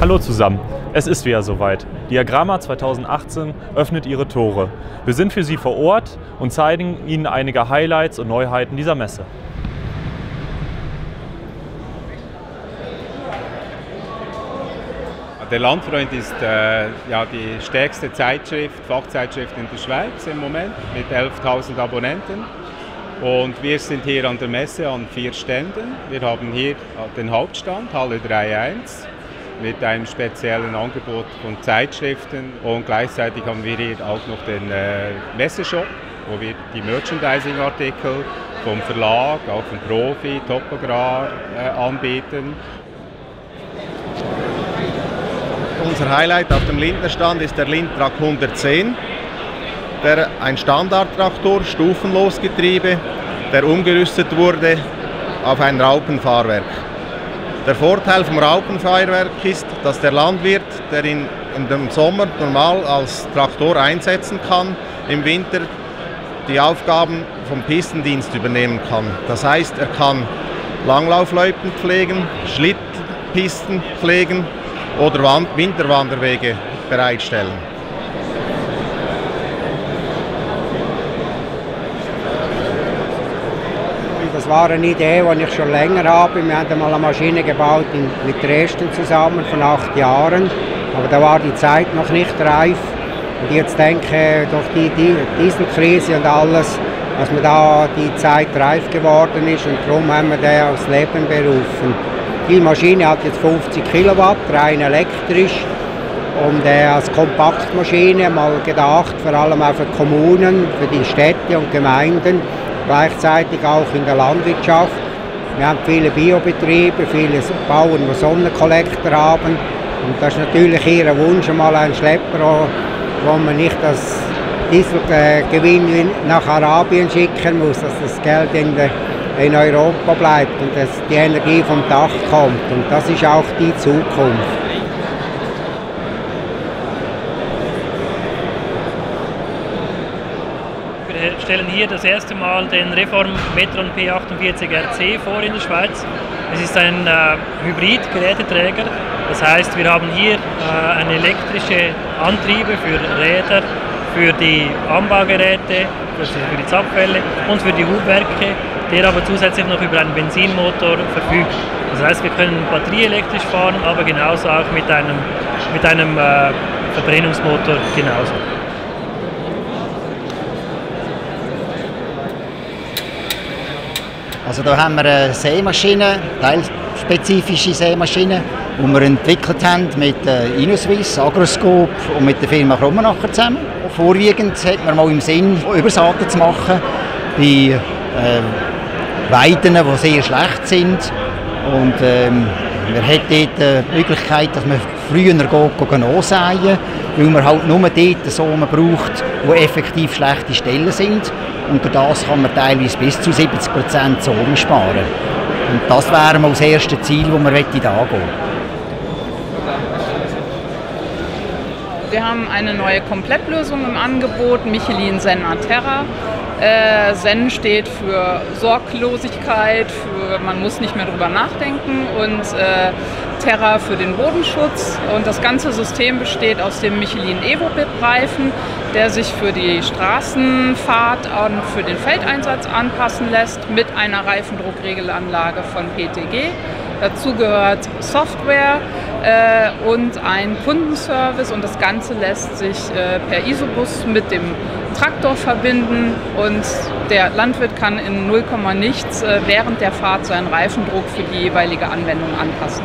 Hallo zusammen, es ist wieder soweit. Die Agrama 2018 öffnet ihre Tore. Wir sind für Sie vor Ort und zeigen Ihnen einige Highlights und Neuheiten dieser Messe. Der Landfreund ist äh, ja, die stärkste Zeitschrift, Fachzeitschrift in der Schweiz im Moment mit 11.000 Abonnenten. Und wir sind hier an der Messe an vier Ständen. Wir haben hier den Hauptstand, Halle 3.1 mit einem speziellen Angebot von Zeitschriften und gleichzeitig haben wir hier auch noch den äh, Messeshop, wo wir die Merchandising-Artikel vom Verlag, auch vom Profi, Topograr äh, anbieten. Unser Highlight auf dem Lindnerstand ist der Lindtrak 110, der ein Standardtraktor, Stufenlosgetriebe, der umgerüstet wurde auf ein Raupenfahrwerk. Der Vorteil vom Raupenfeuerwerk ist, dass der Landwirt, der ihn dem Sommer normal als Traktor einsetzen kann, im Winter die Aufgaben vom Pistendienst übernehmen kann. Das heißt, er kann Langlaufloipen pflegen, Schlittpisten pflegen oder Winterwanderwege bereitstellen. Das war eine Idee, die ich schon länger habe. Wir haben einmal eine Maschine gebaut in, mit Dresden zusammen von acht Jahren. Aber da war die Zeit noch nicht reif. Und jetzt denke durch die, die Dieselkrise und alles, dass mir da die Zeit reif geworden ist und darum haben wir den aufs Leben berufen. Die Maschine hat jetzt 50 Kilowatt, rein elektrisch und äh, als Kompaktmaschine mal gedacht, vor allem auch für Kommunen, für die Städte und Gemeinden, gleichzeitig auch in der Landwirtschaft. Wir haben viele Biobetriebe, viele Bauern, die Sonnenkollektor haben. Und das ist natürlich ihr Wunsch, mal einen Schlepper, wo man nicht das Dieselgewinn nach Arabien schicken muss, dass das Geld in, der, in Europa bleibt und dass die Energie vom Dach kommt. Und das ist auch die Zukunft. Stellen hier das erste Mal den Reform Metron P48 RC vor in der Schweiz. Es ist ein äh, Hybrid-Geräteträger, das heißt, wir haben hier äh, eine elektrische Antriebe für Räder, für die Anbaugeräte, für die Zapfwelle und für die Hubwerke, der aber zusätzlich noch über einen Benzinmotor verfügt. Das heißt, wir können batterieelektrisch fahren, aber genauso auch mit einem, mit einem äh, Verbrennungsmotor genauso. Also da haben wir eine Sämaschine, teilspezifische Sämaschine, die wir entwickelt haben mit Inuswiss, Agroscope und mit der Firma Krummenacher zusammen. Vorwiegend hat man mal im Sinn, Übersaaten zu machen bei äh, Weiden, die sehr schlecht sind. Und ähm, man hat dort die Möglichkeit, dass man früher geht, ansäen weil man halt nur dort Samen braucht, wo effektiv schlechte Stellen sind. Und durch das kann man teilweise bis zu 70 Prozent Samen sparen. Und das wäre mal das erste Ziel, das man angehen Wir haben eine neue Komplettlösung im Angebot, Michelin Senna Terra. Äh, Zen steht für Sorglosigkeit, für man muss nicht mehr drüber nachdenken und äh, Terra für den Bodenschutz. Und das ganze System besteht aus dem Michelin Evo-Bip-Reifen, der sich für die Straßenfahrt und für den Feldeinsatz anpassen lässt mit einer Reifendruckregelanlage von PTG. Dazu gehört Software äh, und ein Kundenservice und das Ganze lässt sich äh, per Isobus mit dem Traktor verbinden und der Landwirt kann in 0, nichts äh, während der Fahrt seinen Reifendruck für die jeweilige Anwendung anpassen.